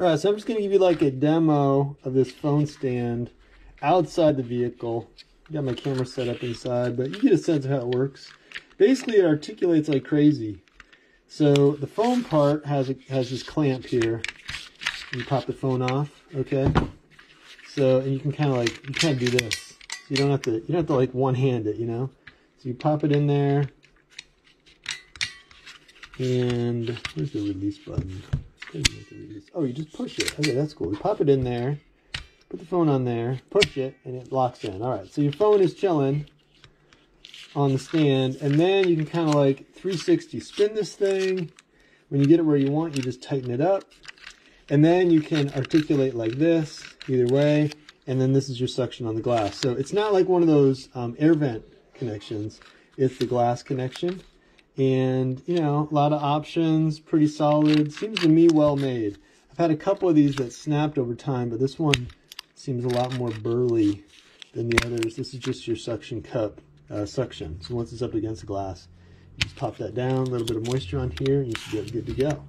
All right, so I'm just gonna give you like a demo of this phone stand outside the vehicle. Got my camera set up inside, but you get a sense of how it works. Basically, it articulates like crazy. So the phone part has a, has this clamp here. You pop the phone off, okay? So and you can kind of like you of do this. So you don't have to you don't have to like one hand it, you know. So you pop it in there, and where's the release button? Oh, you just push it. Okay, that's cool. You pop it in there, put the phone on there, push it, and it locks in. All right, so your phone is chilling on the stand, and then you can kind of like 360 spin this thing. When you get it where you want, you just tighten it up. And then you can articulate like this, either way, and then this is your suction on the glass. So it's not like one of those um, air vent connections. It's the glass connection and you know a lot of options pretty solid seems to me well made i've had a couple of these that snapped over time but this one seems a lot more burly than the others. This is just your suction cup uh, suction. So once it's up against the glass you just pop that down a little bit of moisture on here and you should get good to go